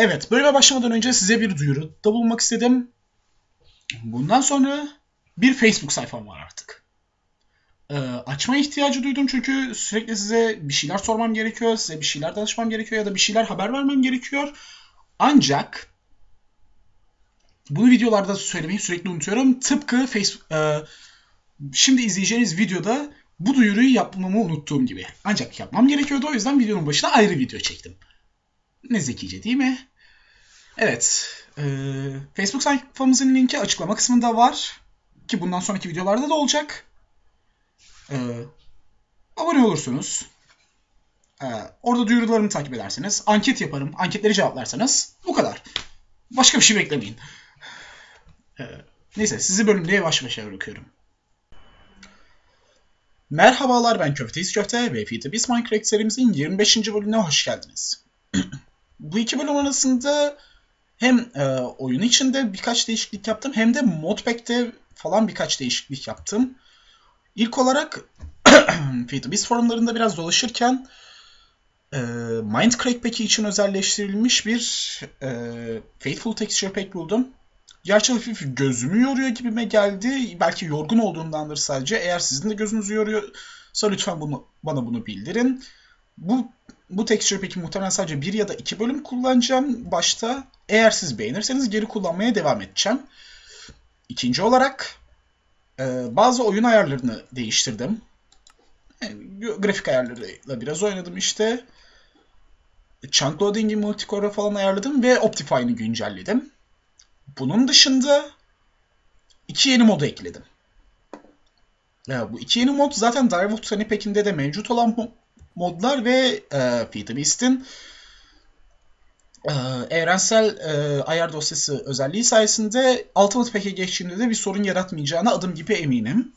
Evet, bölüme başlamadan önce size bir duyuruda bulunmak istedim. Bundan sonra bir Facebook sayfam var artık. Ee, açma ihtiyacı duydum çünkü sürekli size bir şeyler sormam gerekiyor, size bir şeyler danışmam gerekiyor ya da bir şeyler haber vermem gerekiyor. Ancak bunu videolarda söylemeyi sürekli unutuyorum. Tıpkı Facebook, e, şimdi izleyeceğiniz videoda bu duyuruyu yapmamı unuttuğum gibi. Ancak yapmam gerekiyordu o yüzden videonun başına ayrı video çektim. Ne zekice değil mi? Evet. E, Facebook sayfamızın linki açıklama kısmında var. Ki bundan sonraki videolarda da olacak. E, abone olursunuz. E, orada duyurularımı takip ederseniz. Anket yaparım. Anketleri cevaplarsanız. Bu kadar. Başka bir şey beklemeyin. E, neyse sizi bölümde yavaş yavaş bırakıyorum. Merhabalar ben Köfteyiz Köfte ve Feed Biz Minecraft serimizin 25. bölümüne hoş geldiniz. Bu iki bölüm arasında hem e, oyun içinde birkaç değişiklik yaptım hem de modpack'te falan birkaç değişiklik yaptım. İlk olarak Biz forumlarında biraz dolaşırken e, Minecraft Pack'i için özelleştirilmiş bir e, Faithful Texture Pack buldum. Gerçi hafif gözümü yoruyor gibime geldi. Belki yorgun olduğundandır sadece. Eğer sizin de gözünüzü yoruyorsa lütfen bunu, bana bunu bildirin. Bu bu texture peki muhtemelen sadece bir ya da iki bölüm kullanacağım başta. Eğer siz beğenirseniz geri kullanmaya devam edeceğim. İkinci olarak e, bazı oyun ayarlarını değiştirdim. Yani, grafik ayarlarıyla biraz oynadım işte. Chunk loading'i multicore'a falan ayarladım ve Optify'ını güncelledim. Bunun dışında iki yeni modu ekledim. Ya, bu iki yeni mod zaten Direwolf Sunny Pack'inde de mevcut olan modlar ve e, Peter Beast'in e, evrensel e, ayar dosyası özelliği sayesinde Ultimate Pack'e geçtiğinde de bir sorun yaratmayacağına adım gibi eminim.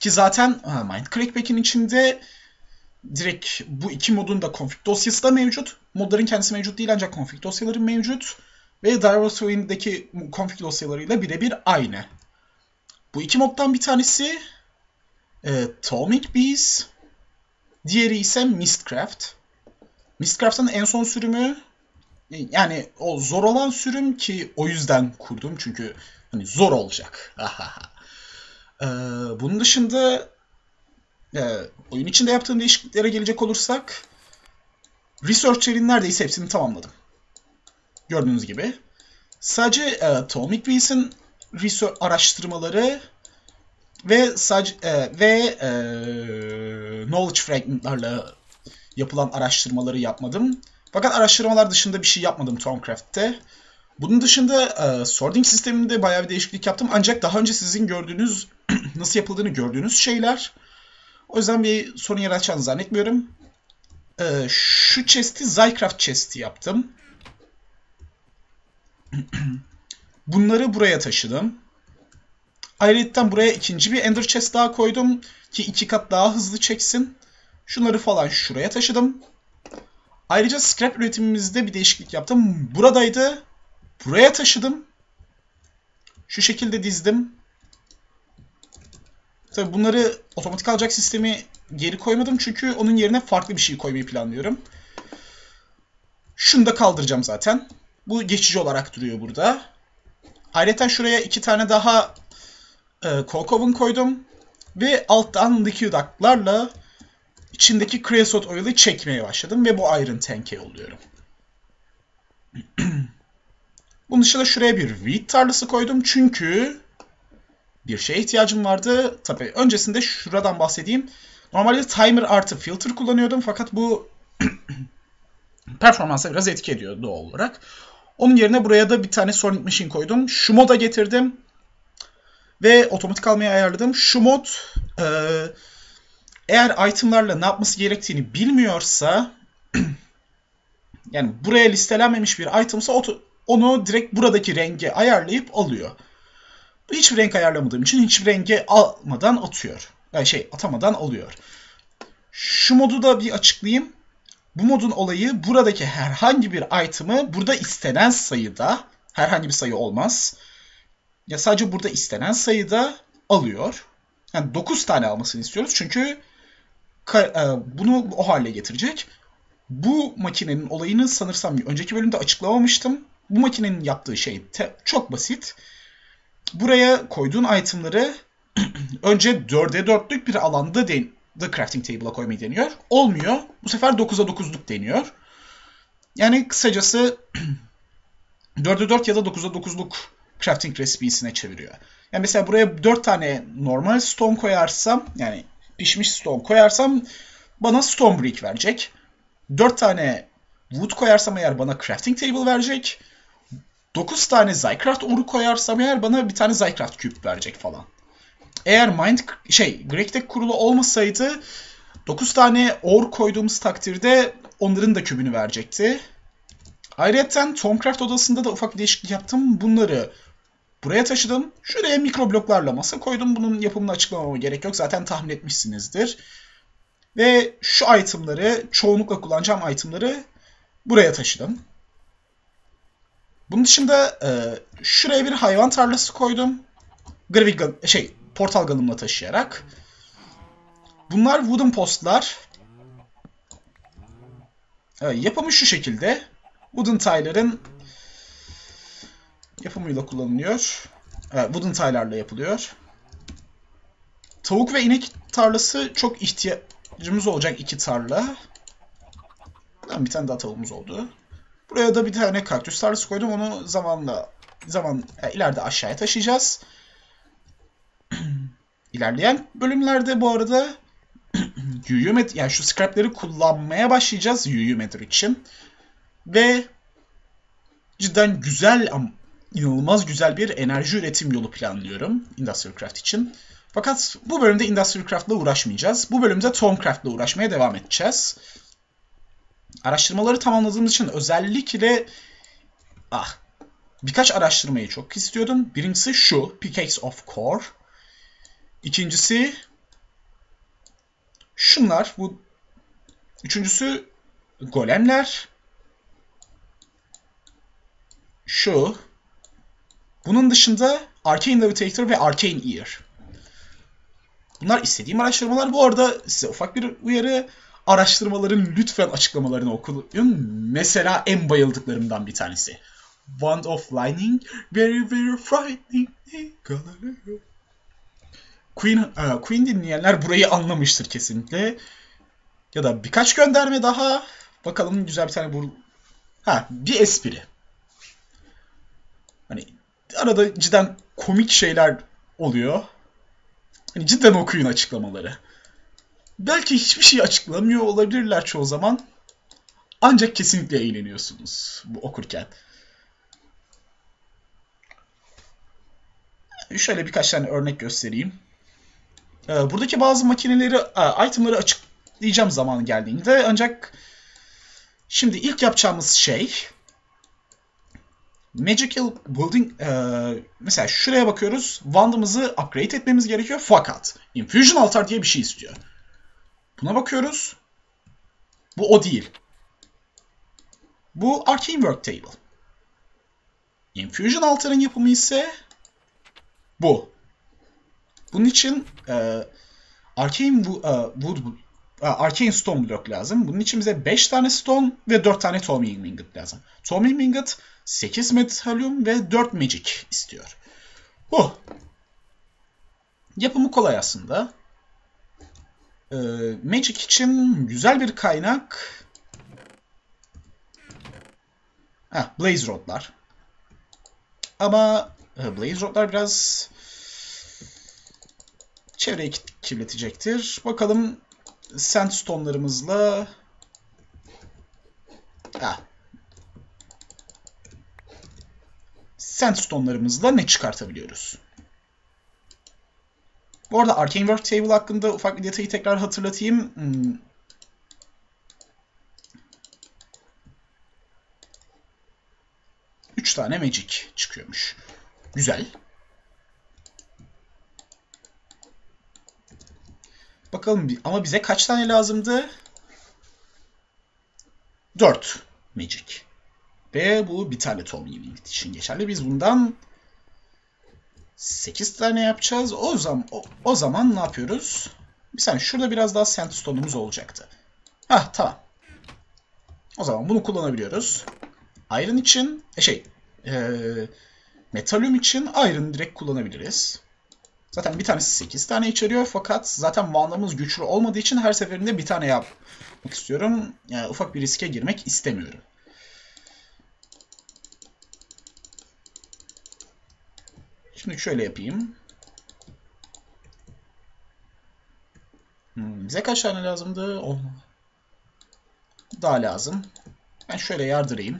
Ki zaten e, Minecraft Pack'in içinde direkt bu iki modun da config dosyası da mevcut. Modların kendisi mevcut değil ancak config dosyaları mevcut. Ve Direwolf'daki config dosyalarıyla birebir aynı. Bu iki moddan bir tanesi e, Atomic Bees, diğeri ise Mistcraft. Mistcraft'ın en son sürümü yani o zor olan sürüm ki o yüzden kurdum çünkü hani zor olacak. ee, bunun dışında e, oyun içinde yaptığım değişikliklere gelecek olursak Researcher'in neredeyse hepsini tamamladım. Gördüğünüz gibi. Sadece e, Atomic Beans'in araştırmaları ve sadece e, ve e, knowledge fragmentlarla yapılan araştırmaları yapmadım. Fakat araştırmalar dışında bir şey yapmadım Tomcraft'te. Bunun dışında e, sorting sisteminde bayağı bir değişiklik yaptım. Ancak daha önce sizin gördüğünüz, nasıl yapıldığını gördüğünüz şeyler. O yüzden bir sorun yaratacağını zannetmiyorum. E, şu chest'i Zycraft chest'i yaptım. Bunları buraya taşıdım. Ayrıca buraya ikinci bir Ender Chest daha koydum ki iki kat daha hızlı çeksin. Şunları falan şuraya taşıdım. Ayrıca scrap üretimimizde bir değişiklik yaptım. Buradaydı. Buraya taşıdım. Şu şekilde dizdim. Tabi bunları otomatik alacak sistemi geri koymadım çünkü onun yerine farklı bir şey koymayı planlıyorum. Şunu da kaldıracağım zaten. Bu geçici olarak duruyor burada. Ayrıca şuraya iki tane daha e, coke koydum. Ve alttan liquid duct'larla içindeki creosote oil'i çekmeye başladım ve bu iron tank'e yolluyorum. Bunun dışında şuraya bir wheat tarlası koydum çünkü bir şeye ihtiyacım vardı. Tabii öncesinde şuradan bahsedeyim. Normalde timer artı filter kullanıyordum fakat bu performansa biraz etki ediyor doğal olarak. Onun yerine buraya da bir tane Sonic Machine koydum. Şu moda getirdim. Ve otomatik almayı ayarladım. Şu mod e, eğer itemlarla ne yapması gerektiğini bilmiyorsa yani buraya listelenmemiş bir itemsa onu direkt buradaki renge ayarlayıp alıyor. Hiçbir renk ayarlamadığım için hiçbir renge almadan atıyor. Yani şey atamadan alıyor. Şu modu da bir açıklayayım. Bu modun olayı buradaki herhangi bir item'ı burada istenen sayıda herhangi bir sayı olmaz. Ya sadece burada istenen sayıda alıyor. Yani 9 tane almasını istiyoruz çünkü e, bunu o hale getirecek. Bu makinenin olayını sanırsam önceki bölümde açıklamamıştım. Bu makinenin yaptığı şey çok basit. Buraya koyduğun itemları önce 4'e 4'lük bir alanda de The Crafting Table'a koymayı deniyor. Olmuyor. Bu sefer 9'a 9'luk deniyor. Yani kısacası 4'e 4 ya da 9'a 9'luk crafting resipesine çeviriyor. Yani mesela buraya 4 tane normal stone koyarsam yani pişmiş stone koyarsam bana stone brick verecek. 4 tane wood koyarsam eğer bana crafting table verecek. 9 tane Zycraft oru koyarsam eğer bana bir tane Zycraft küp verecek falan. Eğer Mind şey Greg'de kurulu olmasaydı 9 tane or koyduğumuz takdirde onların da kübünü verecekti. Ayrıca Tomcraft odasında da ufak değişiklik yaptım. Bunları buraya taşıdım. Şuraya mikro bloklarla masa koydum. Bunun yapımını açıklamama gerek yok. Zaten tahmin etmişsinizdir. Ve şu itemları, çoğunlukla kullanacağım itemları buraya taşıdım. Bunun dışında e, şuraya bir hayvan tarlası koydum. Gravik şey portal galımla taşıyarak. Bunlar wooden postlar. E, yapımı şu şekilde. Wooden tile'ların yapımıyla kullanılıyor. E, wooden tile'larla yapılıyor. Tavuk ve inek tarlası çok ihtiyacımız olacak iki tarla. Bir tane daha tavuğumuz oldu. Buraya da bir tane kaktüs tarlası koydum. Onu zamanla zaman yani ileride aşağıya taşıyacağız. İlerleyen bölümlerde bu arada UU yani şu scrapleri kullanmaya başlayacağız UU için. Ve cidden güzel inanılmaz güzel bir enerji üretim yolu planlıyorum Industrial Craft için. Fakat bu bölümde Industrial Craft'la uğraşmayacağız. Bu bölümde Tomcraft'la uğraşmaya devam edeceğiz. Araştırmaları tamamladığımız için özellikle ah birkaç araştırmayı çok istiyordum. Birincisi şu, Pickaxe of Core. İkincisi şunlar, bu üçüncüsü golemler. Şu. Bunun dışında Arcane Levitator ve Arcane Ear. Bunlar istediğim araştırmalar. Bu arada size ufak bir uyarı araştırmaların lütfen açıklamalarını okuyun. Mesela en bayıldıklarımdan bir tanesi. Wand of Lightning, very very frightening. Queen, uh, Queen dinleyenler burayı anlamıştır kesinlikle. Ya da birkaç gönderme daha. Bakalım güzel bir tane bu. Ha bir espri. Hani arada cidden komik şeyler oluyor. Hani cidden okuyun açıklamaları belki hiçbir şey açıklamıyor olabilirler çoğu zaman. Ancak kesinlikle eğleniyorsunuz bu okurken. Şöyle birkaç tane örnek göstereyim. Ee, buradaki bazı makineleri, itemları açıklayacağım zaman geldiğinde ancak şimdi ilk yapacağımız şey Magical Building e, mesela şuraya bakıyoruz. Wand'ımızı upgrade etmemiz gerekiyor fakat Infusion Altar diye bir şey istiyor. Buna bakıyoruz. Bu o değil. Bu Arcane Work Table. Infusion Altar'ın yapımı ise bu. Bunun için e, Arcane Wood e, Arcane Stone Block lazım. Bunun için bize 5 tane Stone ve 4 tane Tommy Ingot lazım. Tommy Ingot 8 Metalium ve 4 Magic istiyor. Bu. Yapımı kolay aslında. E, Magic için güzel bir kaynak. Heh, Blaze Rod'lar. Ama e, Blaze Rod'lar biraz çevreyi kirletecektir. Bakalım Sandstone'larımızla ha. Sandstone'larımızla ne çıkartabiliyoruz? Bu arada Arcane Work Table hakkında ufak bir detayı tekrar hatırlatayım. Hmm. Üç tane Magic çıkıyormuş. Güzel. Bakalım ama bize kaç tane lazımdı? 4 Magic. Ve bu bir tane Tom Unit için geçerli. Biz bundan 8 tane yapacağız. O zaman o, o zaman ne yapıyoruz? Bir saniye şurada biraz daha sandstone'umuz olacaktı. Hah tamam. O zaman bunu kullanabiliyoruz. Iron için e, şey e, Metalium için Iron direkt kullanabiliriz. Zaten bir tanesi 8 tane içeriyor fakat zaten manamız güçlü olmadığı için her seferinde bir tane yapmak istiyorum. Yani ufak bir riske girmek istemiyorum. Şimdi şöyle yapayım. Hmm, bize kaç tane lazımdı? Oh. Daha lazım. Ben şöyle yardırayım.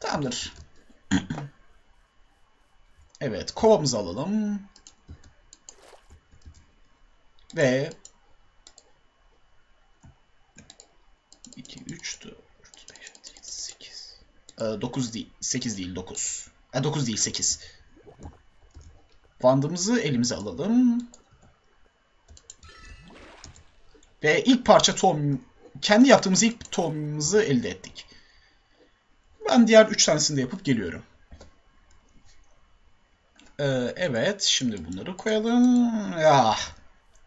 Tamamdır. Evet, kovamızı alalım. Ve 2, 3, 4, 5, 8. 9 değil. 8 değil 9. E, 9 değil 8. Bandımızı elimize alalım. Ve ilk parça tohum, kendi yaptığımız ilk tohumumuzu elde ettik. Ben diğer 3 tanesini de yapıp geliyorum. Ee, evet, şimdi bunları koyalım. Ya,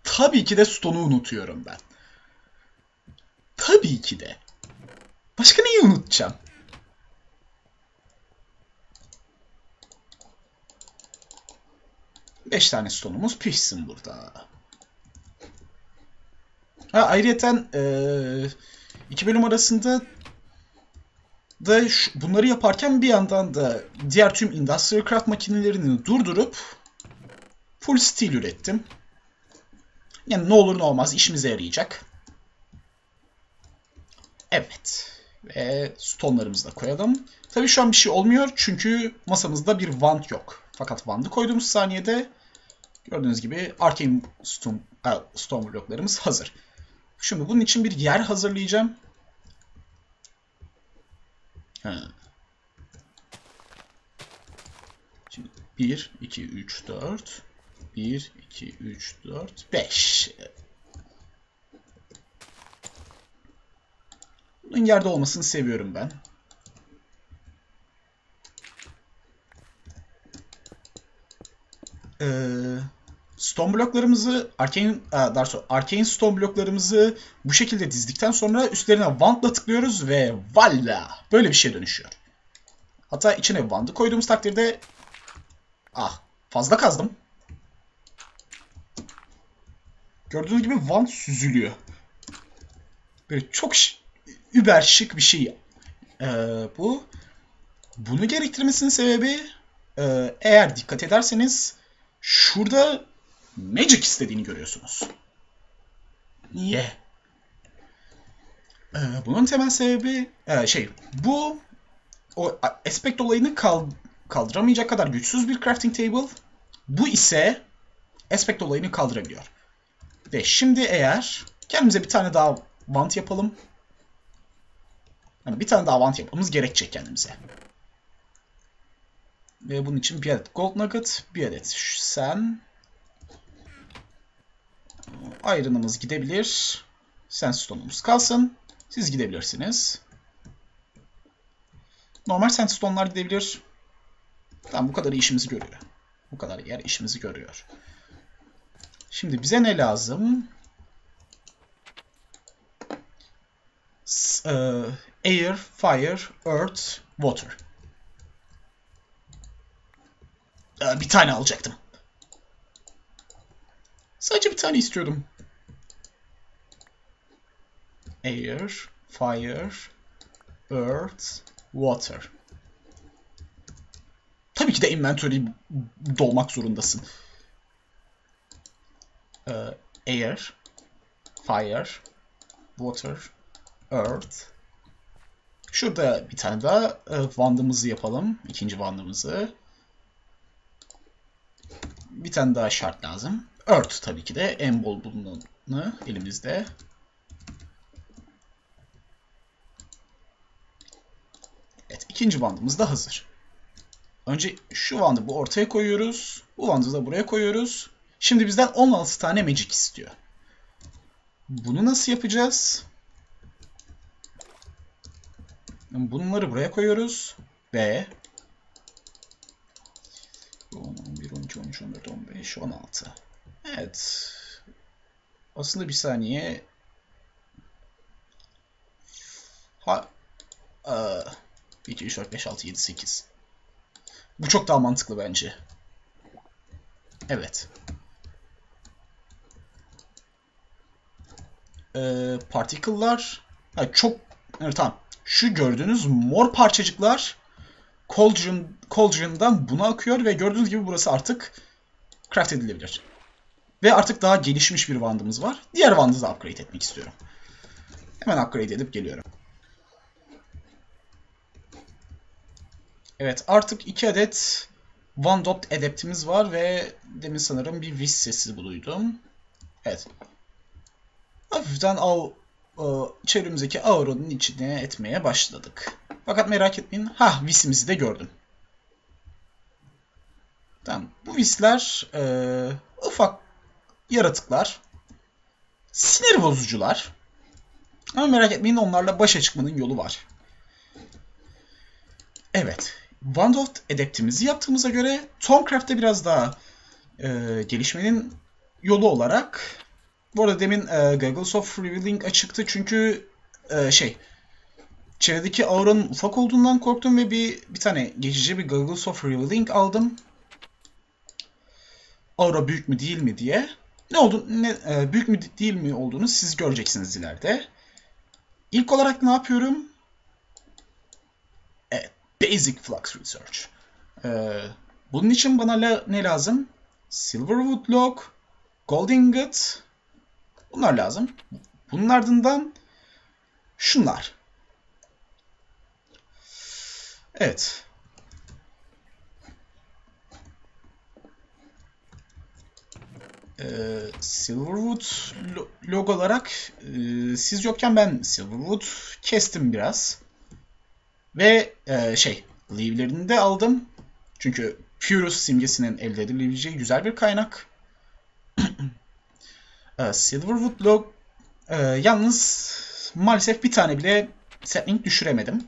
tabii ki de Stone'u unutuyorum ben. Tabii ki de. Başka neyi unutacağım? Beş tane stone'umuz pişsin burada. Ha, ayrıyeten e, iki bölüm arasında da şu, bunları yaparken bir yandan da diğer tüm Industrial Craft makinelerini durdurup full steel ürettim. Yani ne olur ne olmaz işimize yarayacak. Evet. Ve stone'larımızı da koyalım. Tabii şu an bir şey olmuyor çünkü masamızda bir wand yok. Fakat wand'ı koyduğumuz saniyede gördüğünüz gibi arcane stone, stone bloklarımız hazır. Şimdi bunun için bir yer hazırlayacağım. Ha. Şimdi 1, 2, 3, 4. 1, 2, 3, 4, 5. Bunun yerde olmasını seviyorum ben. Ee, stone bloklarımızı, arcane, daha doğrusu arcane stone bloklarımızı bu şekilde dizdikten sonra üstlerine wandla tıklıyoruz ve valla böyle bir şey dönüşüyor. Hatta içine wand'ı koyduğumuz takdirde ah fazla kazdım. Gördüğünüz gibi wand süzülüyor. Böyle çok über şık bir şey ee, bu. Bunu gerektirmesinin sebebi e, eğer dikkat ederseniz şurada Magic istediğini görüyorsunuz. Niye? Ee, bunun temel sebebi e, şey bu o aspect olayını kal, kaldıramayacak kadar güçsüz bir crafting table. Bu ise aspect olayını kaldırabiliyor. Ve şimdi eğer kendimize bir tane daha wand yapalım. Yani bir tane daha wand yapmamız gerekecek kendimize. Ve bunun için bir adet gold nugget, bir adet sen. Iron'ımız gidebilir. Sandstone'umuz kalsın. Siz gidebilirsiniz. Normal sandstone'lar gidebilir. Tamam bu kadar işimizi görüyor. Bu kadar yer işimizi görüyor. Şimdi bize ne lazım? Uh, air, fire, earth, water. Uh, bir tane alacaktım. Sadece bir tane istiyordum. Air, fire, earth, water. Tabii ki de inventory dolmak zorundasın. Uh, air, fire, water, earth. Şurada bir tane daha uh, wandımızı yapalım. İkinci wandımızı. Bir tane daha şart lazım. Earth tabii ki de en bol bulunanı elimizde. Evet ikinci bandımız da hazır. Önce şu bandı bu ortaya koyuyoruz. Bu bandı da buraya koyuyoruz. Şimdi bizden 16 tane magic istiyor. Bunu nasıl yapacağız? Bunları buraya koyuyoruz. Ve 10, 11, 12, 13, 14, 15, 16. Evet. aslında bir saniye. Ha, 1, 2, 3, 4, 5, 6, 7, 8. Bu çok daha mantıklı bence. Evet. Ee, particle'lar ha, çok evet, tamam. Şu gördüğünüz mor parçacıklar Cauldron, Cauldron'dan buna akıyor ve gördüğünüz gibi burası artık craft edilebilir. Ve artık daha gelişmiş bir wand'ımız var. Diğer wand'ı da upgrade etmek istiyorum. Hemen upgrade edip geliyorum. Evet artık iki adet One Dot Adept'imiz var ve demin sanırım bir Wish sesi duydum. Evet. Hafiften av, e, çevremizdeki auranın içine etmeye başladık. Fakat merak etmeyin. Ha Wish'imizi de gördüm. Tamam. Bu Wish'ler e, ufak yaratıklar. Sinir bozucular. Ama merak etmeyin onlarla başa çıkmanın yolu var. Evet. Wand of Adept'imizi yaptığımıza göre Tomcraft'te biraz daha e, gelişmenin yolu olarak bu arada demin e, Goggles of Revealing açıktı çünkü e, şey çevredeki auranın ufak olduğundan korktum ve bir bir tane geçici bir Goggles of Revealing aldım. Aura büyük mü değil mi diye. Ne oldu ne e, büyük mü değil mi olduğunu siz göreceksiniz ileride. İlk olarak ne yapıyorum? Evet, Basic Flux Research. Ee, bunun için bana la, ne lazım? Silverwood Log, Gold Ingot, bunlar lazım. Bunun ardından şunlar. Evet. Ee, Silverwood lo log olarak e, siz yokken ben Silverwood kestim biraz. Ve e, şey, leave'lerini de aldım. Çünkü Purus simgesinin elde edilebileceği güzel bir kaynak. e, Silverwood log e, yalnız maalesef bir tane bile setting düşüremedim.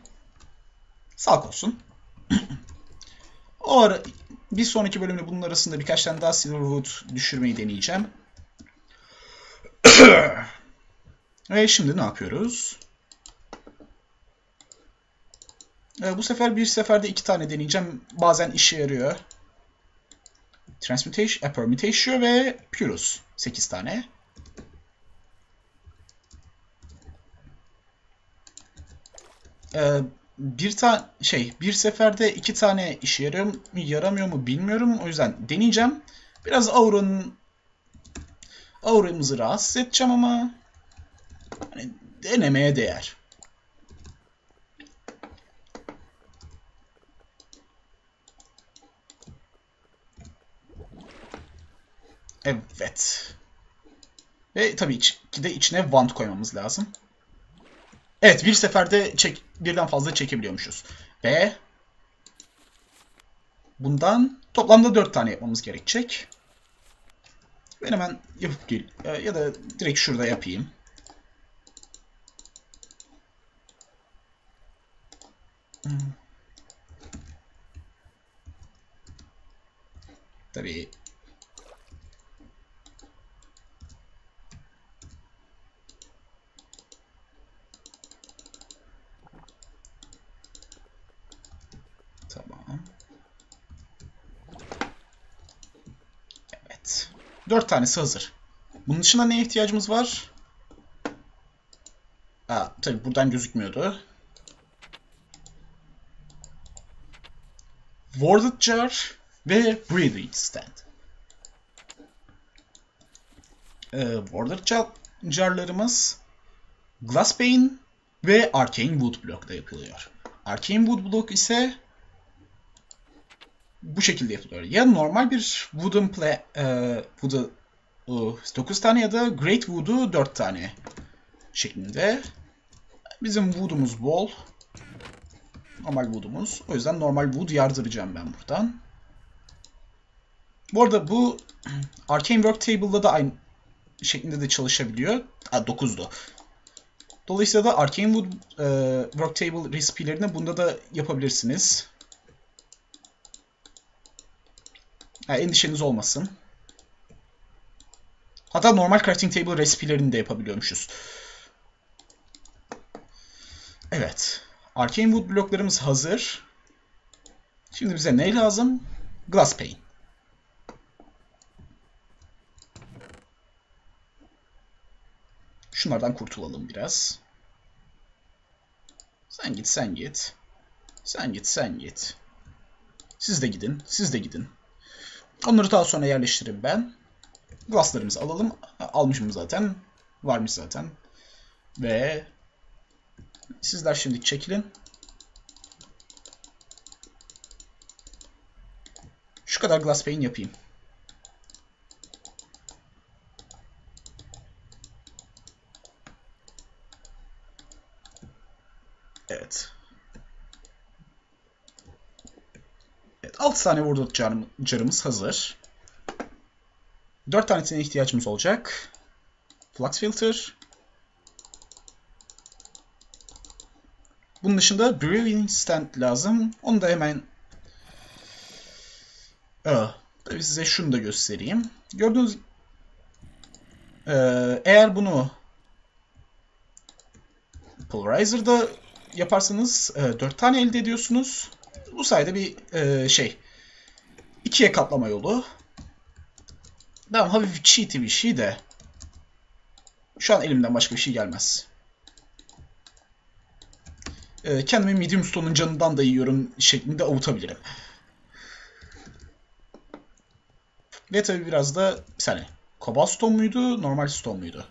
Sağ olsun. o bir sonraki bölümde bunun arasında birkaç tane daha Silverwood düşürmeyi deneyeceğim. Ve şimdi ne yapıyoruz? Ee, bu sefer bir seferde iki tane deneyeceğim. Bazen işe yarıyor. Transmutation, Permutation ve Purus. 8 tane. Ee, bir tane şey bir seferde iki tane işe yarıyor mu yaramıyor mu bilmiyorum. O yüzden deneyeceğim. Biraz auranın auramızı rahatsız edeceğim ama hani denemeye değer. Evet. Ve tabii ki de içine wand koymamız lazım. Evet bir seferde çek, birden fazla çekebiliyormuşuz. Ve bundan toplamda 4 tane yapmamız gerekecek. Ben hemen yapıp gel ya da direkt şurada yapayım. Hmm. Tabii 4 tanesi hazır. Bunun dışında neye ihtiyacımız var? Aa, tabii buradan gözükmüyordu. Warded Jar ve Breathing Stand. Ee, Warded jar, Jar'larımız Glassbane ve Arcane Wood Block'ta yapılıyor. Arcane Wood Block ise bu şekilde yapılıyor. Ya normal bir wooden play, e, wood'u e, 9 tane ya da great wood'u 4 tane şeklinde. Bizim wood'umuz bol. Normal wood'umuz. O yüzden normal wood yardıracağım ben buradan. Bu arada bu Arcane Worktable'da da aynı şeklinde de çalışabiliyor. Ha 9'du. Dolayısıyla da Arcane Wood e, Worktable recipe'lerini bunda da yapabilirsiniz. Yani endişeniz olmasın. Hatta normal crafting table resipelerini de yapabiliyormuşuz. Evet. Arcane wood bloklarımız hazır. Şimdi bize ne lazım? Glass pane. Şunlardan kurtulalım biraz. Sen git, sen git. Sen git, sen git. Siz de gidin, siz de gidin. Onları daha sonra yerleştireyim ben. Glasslarımızı alalım. Almışım zaten. Varmış zaten. Ve sizler şimdi çekilin. Şu kadar glass pane yapayım. Evet. Evet, 6 tane vurduk carımız hazır. 4 tanesine ihtiyacımız olacak. Flux filter. Bunun dışında brewing stand lazım. Onu da hemen tabii size şunu da göstereyim. Gördüğünüz ee, eğer bunu Polarizer'da yaparsanız e, 4 tane elde ediyorsunuz. Bu sayede bir e, şey ikiye katlama yolu. Ben hafif cheat'i bir şey de şu an elimden başka bir şey gelmez. E, kendimi medium stone'un canından da yiyorum şeklinde avutabilirim. Ve tabi biraz da bir saniye. Cobalt stone muydu? Normal stone muydu?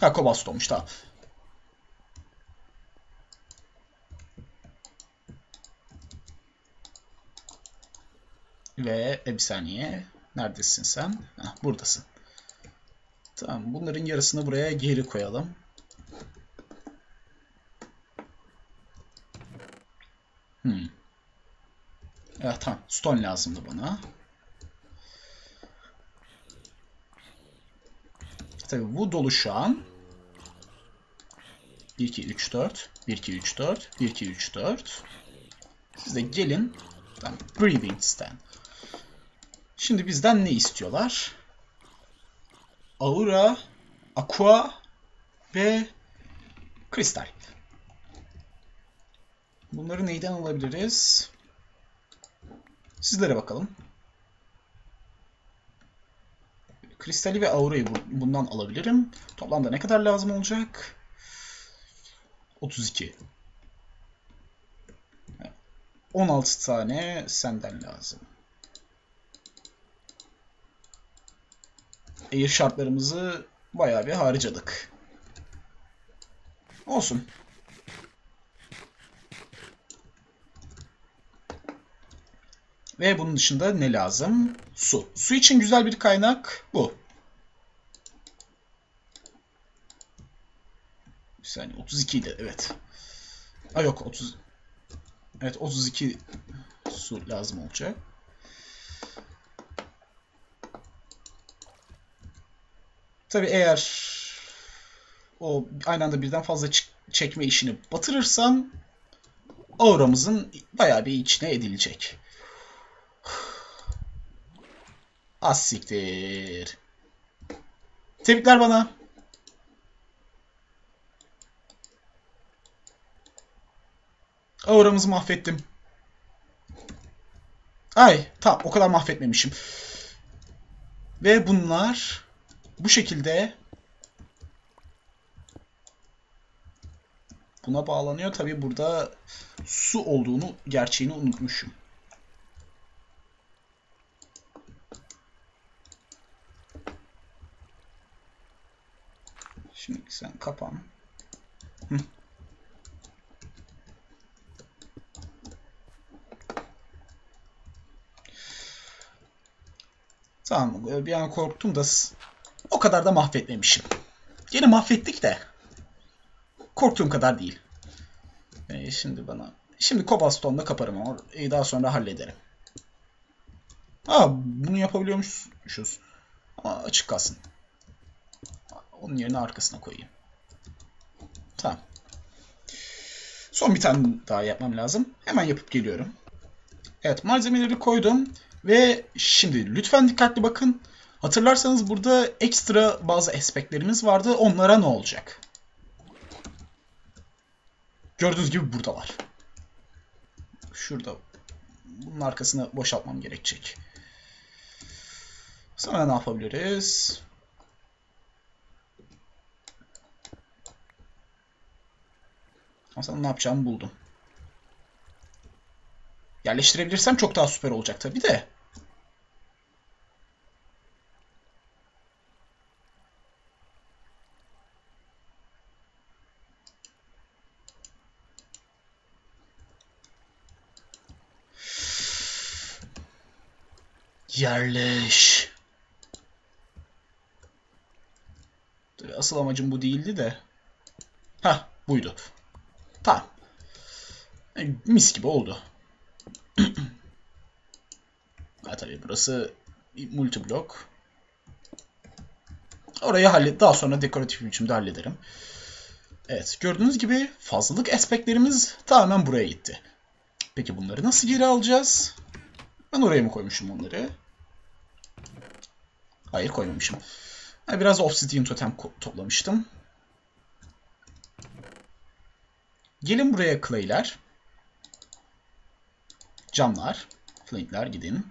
Ha Cobalt stone'muş tamam. Ve e, bir saniye. Neredesin sen? Heh, buradasın. Tamam bunların yarısını buraya geri koyalım. Hmm. Evet tamam. Stone lazımdı bana. Tabii bu dolu şu an. 1, 2, 3, 4. 1, 2, 3, 4. 1, 2, 3, 4. Siz de gelin. Tamam. Breathing stand. Şimdi bizden ne istiyorlar? Aura, Aqua ve Kristal. Bunları neyden alabiliriz? Sizlere bakalım. Kristali ve Aura'yı bundan alabilirim. Toplamda ne kadar lazım olacak? 32. 16 tane senden lazım. Air şartlarımızı bayağı bir harcadık. Olsun. Ve bunun dışında ne lazım? Su. Su için güzel bir kaynak bu. Bir saniye 32 idi evet. Ha yok 30. Evet 32 su lazım olacak. Tabi eğer o aynı anda birden fazla çekme işini batırırsam auramızın bayağı bir içine edilecek. Az siktir. Tebrikler bana. Auramızı mahvettim. Ay tamam o kadar mahvetmemişim. Ve bunlar bu şekilde buna bağlanıyor. Tabi burada su olduğunu gerçeğini unutmuşum. Şimdi sen kapan. Tamam bir an korktum da o kadar da mahvetmemişim. Yine mahvettik de korktuğum kadar değil. E, şimdi bana şimdi Cobblestone'da kaparım ama e, daha sonra hallederim. Aa bunu yapabiliyormuşuz. Ama açık kalsın. Onun yerine arkasına koyayım. Tamam. Son bir tane daha yapmam lazım. Hemen yapıp geliyorum. Evet malzemeleri koydum. Ve şimdi lütfen dikkatli bakın. Hatırlarsanız burada ekstra bazı aspektlerimiz vardı. Onlara ne olacak? Gördüğünüz gibi buradalar. Şurada. Bunun arkasını boşaltmam gerekecek. Sonra ne yapabiliriz? Aslında ne yapacağımı buldum. Yerleştirebilirsem çok daha süper olacak tabii de. Yerleş. Asıl amacım bu değildi de. Ha, buydu. Tamam. E, mis gibi oldu. ha tabii burası multi blok. Orayı hallet daha sonra dekoratif biçimde hallederim. Evet, gördüğünüz gibi fazlalık aspektlerimiz tamamen buraya gitti. Peki bunları nasıl geri alacağız? Ben oraya mı koymuşum onları? Hayır koymamışım. Biraz obsidian totem toplamıştım. Gelin buraya clay'ler. Camlar. Flank'ler gidin.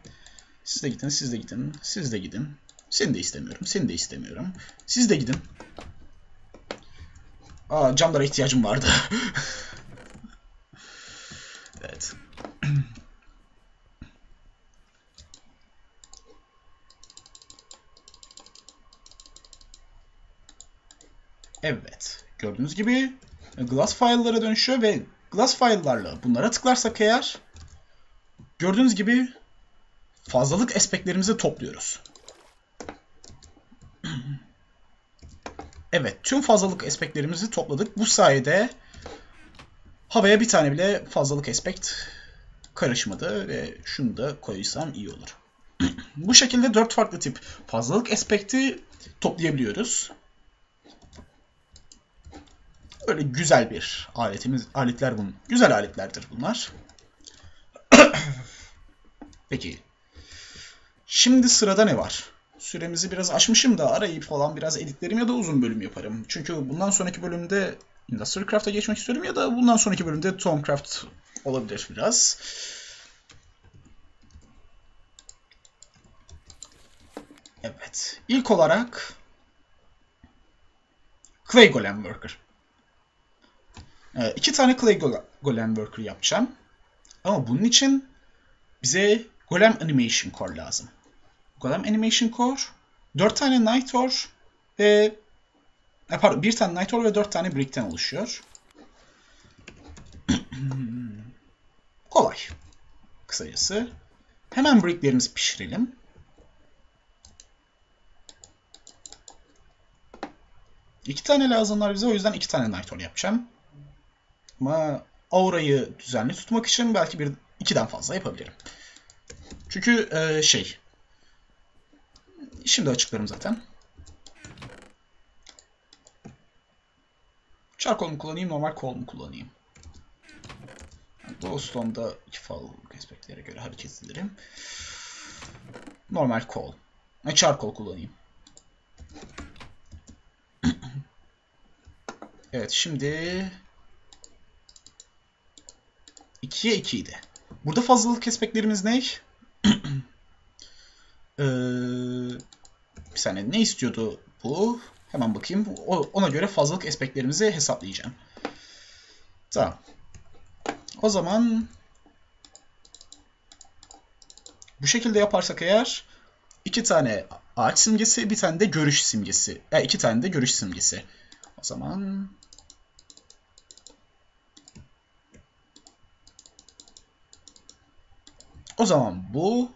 Siz de gidin, siz de gidin, siz de gidin. Seni de istemiyorum, seni de istemiyorum. Siz de gidin. Aa, camlara ihtiyacım vardı. evet. Evet. Gördüğünüz gibi glass file'lara dönüşüyor ve glass file'larla bunlara tıklarsak eğer gördüğünüz gibi fazlalık aspektlerimizi topluyoruz. Evet, tüm fazlalık aspektlerimizi topladık. Bu sayede havaya bir tane bile fazlalık aspekt karışmadı ve şunu da koysam iyi olur. Bu şekilde dört farklı tip fazlalık aspekti toplayabiliyoruz. Öyle güzel bir aletimiz, aletler bunun. Güzel aletlerdir bunlar. Peki. Şimdi sırada ne var? Süremizi biraz aşmışım da arayıp falan biraz editlerim ya da uzun bölüm yaparım. Çünkü bundan sonraki bölümde Industrial Craft'a geçmek istiyorum ya da bundan sonraki bölümde Tomcraft olabilir biraz. Evet. İlk olarak Clay Golem Worker. Ee, iki tane Clay Golem Worker yapacağım. Ama bunun için bize Golem Animation Core lazım. Golem Animation Core, 4 tane Nitor ve e, pardon, bir tane Nitor ve 4 tane Brick'ten oluşuyor. Kolay. Kısacası. Hemen bricklerimizi pişirelim. İki tane lazımlar bize. O yüzden iki tane Nitor yapacağım. Ama aurayı düzenli tutmak için belki bir ikiden fazla yapabilirim. Çünkü e, şey şimdi açıklarım zaten. Charcoal mu kullanayım, normal kol mu kullanayım? Glowstone'da iki fazlalık aspektlere göre hareket ederim. Normal kol. E, charcoal kullanayım. evet şimdi 2'ye 2 idi. Burada fazlalık aspektlerimiz ne? ee, bir saniye ne istiyordu bu? Hemen bakayım. O, ona göre fazlalık aspektlerimizi hesaplayacağım. Tamam. O zaman bu şekilde yaparsak eğer iki tane ağaç simgesi, bir tane de görüş simgesi. Yani iki tane de görüş simgesi. O zaman O zaman bu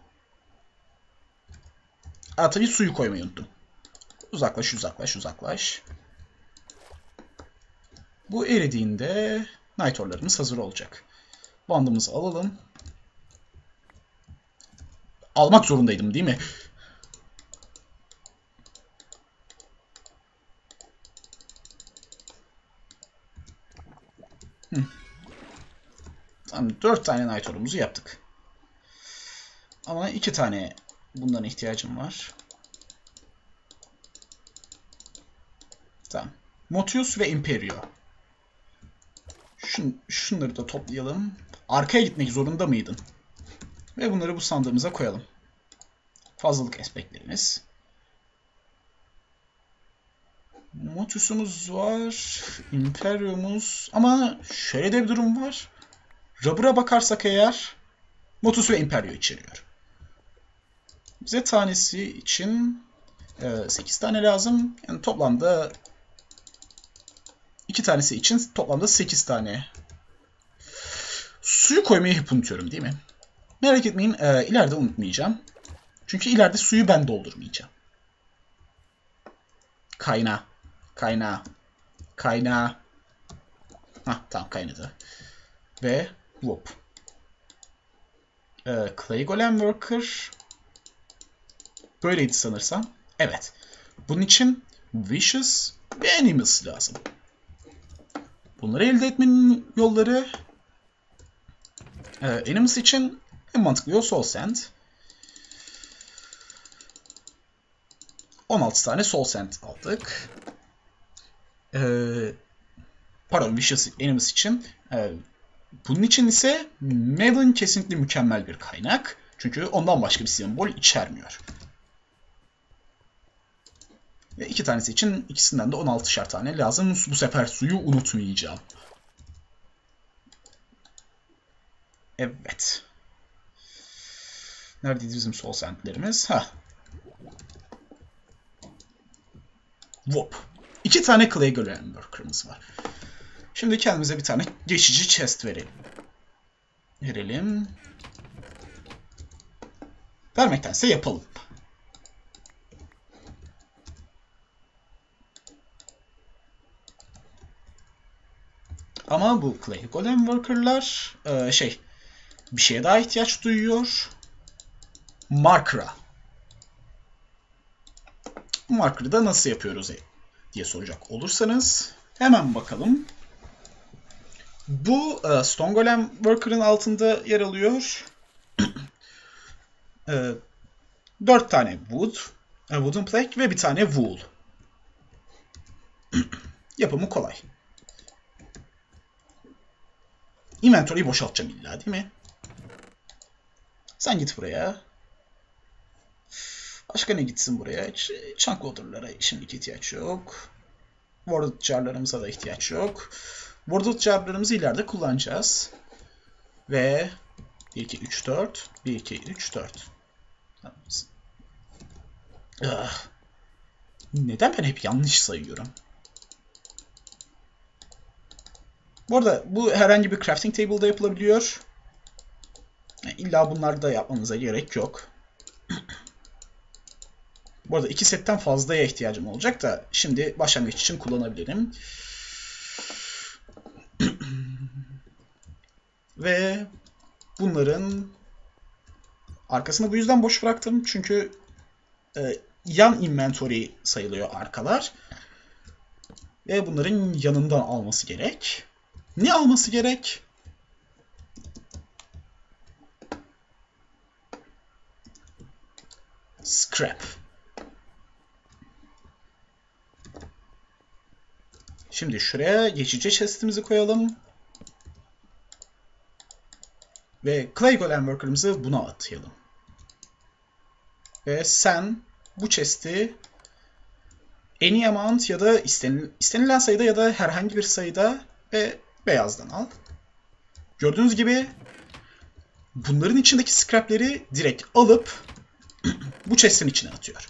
Aa, tabii suyu koymayı unuttum. Uzaklaş, uzaklaş, uzaklaş. Bu eridiğinde nitorlarımız hazır olacak. Bandımızı alalım. Almak zorundaydım değil mi? Tamam, 4 tane nitorumuzu yaptık. Ama iki tane bundan ihtiyacım var. Tamam. Motius ve Imperio. Şun, şunları da toplayalım. Arkaya gitmek zorunda mıydın? Ve bunları bu sandığımıza koyalım. Fazlalık aspektlerimiz. Motus'umuz var. Imperium'uz. Ama şöyle de bir durum var. Rubber'a bakarsak eğer Motus ve Imperio içeriyor. Bize tanesi için e, 8 tane lazım. Yani toplamda 2 tanesi için toplamda 8 tane. Suyu koymayı hep unutuyorum değil mi? Merak etmeyin e, ileride unutmayacağım. Çünkü ileride suyu ben doldurmayacağım. Kaynağı. Kaynağı. Kaynağı. Hah tamam kaynadı. Ve whoop. Ee, Clay Golem Worker böyleydi sanırsam. Evet. Bunun için Vicious ve Animals lazım. Bunları elde etmenin yolları e, Animals için en mantıklı yol Soul Sand. 16 tane Soul Sand aldık. Ee, pardon Vicious Animals için. Ee, bunun için ise Melon kesinlikle mükemmel bir kaynak. Çünkü ondan başka bir sembol içermiyor. Ve iki tanesi için ikisinden de 16'şer tane lazım. Bu sefer suyu unutmayacağım. Evet. Neredeydi bizim soul sandlerimiz? Ha. Whoop. İki tane Clay Golem Worker'ımız var. Şimdi kendimize bir tane geçici chest verelim. Verelim. Vermektense yapalım. Ama bu Clay Golem Worker'lar e, şey bir şeye daha ihtiyaç duyuyor. Marker'a. Marker'ı da nasıl yapıyoruz diye soracak olursanız hemen bakalım. Bu e, Stone Golem Worker'ın altında yer alıyor. e, 4 tane wood, e, wooden plank ve bir tane wool. Yapımı kolay. Inventory'yi boşaltacağım illa değil mi? Sen git buraya. Başka ne gitsin buraya? Chunk water'lara şimdilik ihtiyaç yok. Warded jar'larımıza da ihtiyaç yok. Warded jar'larımızı ileride kullanacağız. Ve 1, 2, 3, 4. 1, 2, 3, 4. Ah. Neden ben hep yanlış sayıyorum? Bu arada bu herhangi bir crafting table'da yapılabiliyor. İlla bunları da yapmanıza gerek yok. Bu arada iki setten fazlaya ihtiyacım olacak da şimdi başlangıç için kullanabilirim. Ve bunların arkasını bu yüzden boş bıraktım. Çünkü e, yan inventory sayılıyor arkalar. Ve bunların yanından alması gerek. Ne alması gerek? Scrap. Şimdi şuraya geçici chest'imizi koyalım. Ve Clay Golem Worker'ımızı buna atayalım. Ve sen bu chest'i any amount ya da istenilen sayıda ya da herhangi bir sayıda ve beyazdan al. Gördüğünüz gibi bunların içindeki scrapleri direkt alıp bu chest'in içine atıyor.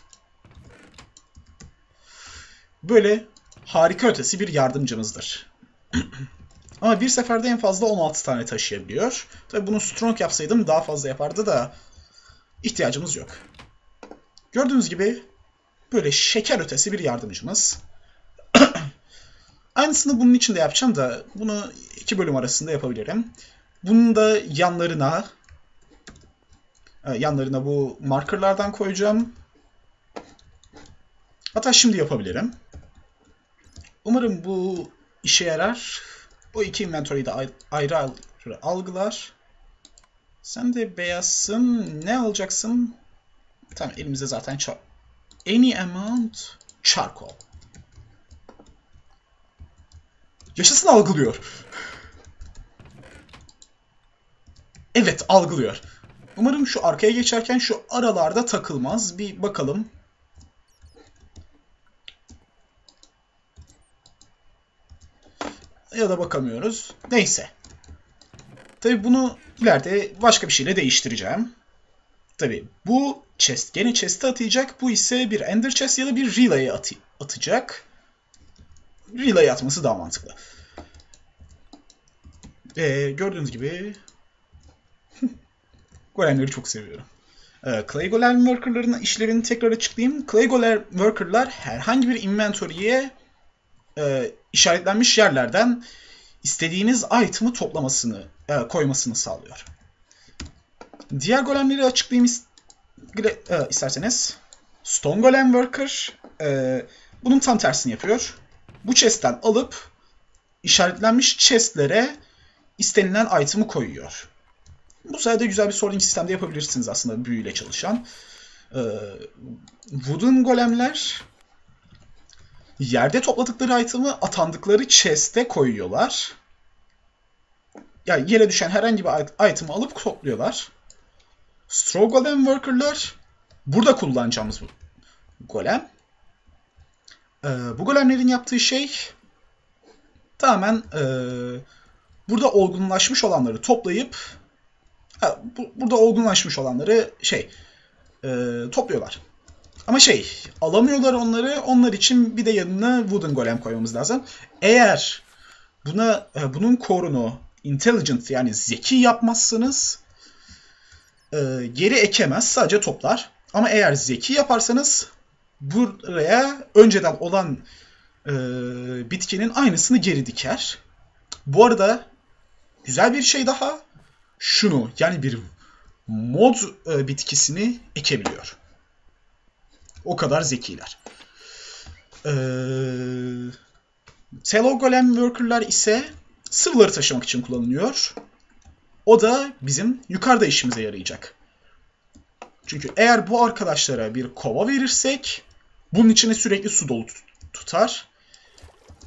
Böyle harika ötesi bir yardımcımızdır. Ama bir seferde en fazla 16 tane taşıyabiliyor. Tabi bunu strong yapsaydım daha fazla yapardı da ihtiyacımız yok. Gördüğünüz gibi böyle şeker ötesi bir yardımcımız. Aynısını bunun için de yapacağım da bunu iki bölüm arasında yapabilirim. Bunun da yanlarına e, yanlarına bu markerlardan koyacağım. Hatta şimdi yapabilirim. Umarım bu işe yarar. Bu iki inventory'yi de ayrı ayrı algılar. Sen de beyazsın. Ne alacaksın? Tamam elimizde zaten çar Any amount charcoal. Yaşasın algılıyor. Evet algılıyor. Umarım şu arkaya geçerken şu aralarda takılmaz. Bir bakalım. Ya da bakamıyoruz. Neyse. Tabi bunu ileride başka bir şeyle değiştireceğim. Tabi bu chest gene chest'e atacak. Bu ise bir ender chest ya da bir relay'e at atacak. Relay atması daha mantıklı. Ee, gördüğünüz gibi golemleri çok seviyorum. Ee, Clay Golem Worker'ların işlevini tekrar açıklayayım. Clay Golem Worker'lar herhangi bir inventory'ye e, işaretlenmiş yerlerden istediğiniz item'ı toplamasını, e, koymasını sağlıyor. Diğer golemleri açıklayayım is e, isterseniz. Stone Golem Worker e, bunun tam tersini yapıyor. Bu chest'ten alıp işaretlenmiş chest'lere istenilen item'ı koyuyor. Bu sayede güzel bir sorting sistemde yapabilirsiniz aslında büyüyle çalışan. Ee, wooden golemler yerde topladıkları item'ı atandıkları chest'e koyuyorlar. Yani yere düşen herhangi bir item'ı alıp topluyorlar. Straw Golem Worker'lar burada kullanacağımız bu golem. Ee, bu golemlerin yaptığı şey tamamen e, burada olgunlaşmış olanları toplayıp ha, bu, burada olgunlaşmış olanları şey e, topluyorlar. Ama şey alamıyorlar onları. Onlar için bir de yanına Wooden Golem koymamız lazım. Eğer buna e, bunun korunu intelligent yani zeki yapmazsanız e, geri ekemez. Sadece toplar. Ama eğer zeki yaparsanız buraya önceden olan e, bitkinin aynısını geri diker. Bu arada güzel bir şey daha şunu yani bir mod e, bitkisini ekebiliyor. O kadar zekiler. Ee, Telo Golem Worker'lar ise sıvıları taşımak için kullanılıyor. O da bizim yukarıda işimize yarayacak. Çünkü eğer bu arkadaşlara bir kova verirsek bunun içine sürekli su dolu tutar.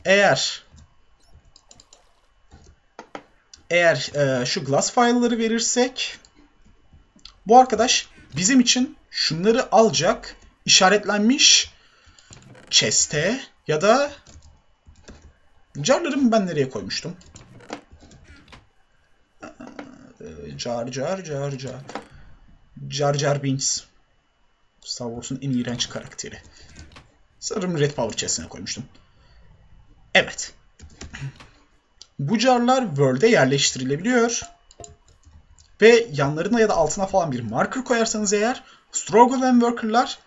Eğer eğer e, şu glass file'ları verirsek bu arkadaş bizim için şunları alacak işaretlenmiş chest'e ya da carlarımı ben nereye koymuştum? Car car car car. Jar Jar Binks. Star Wars'un en iğrenç karakteri. Sanırım Red Power chest'ine koymuştum. Evet. Bu carlar World'e yerleştirilebiliyor. Ve yanlarına ya da altına falan bir marker koyarsanız eğer Struggle and Worker'lar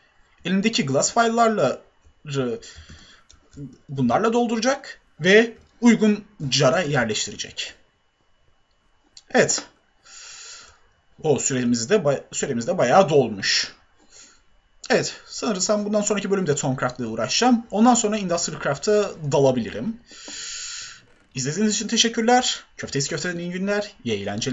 elindeki glass file'larla bunlarla dolduracak ve uygun cara yerleştirecek. Evet. O süremiz de, süremiz de bayağı dolmuş. Evet, sanırsam bundan sonraki bölümde Tomcraft'la uğraşacağım. Ondan sonra Industrial Craft'a dalabilirim. İzlediğiniz için teşekkürler. Köftesi köfteden iyi günler, iyi eğlenceler.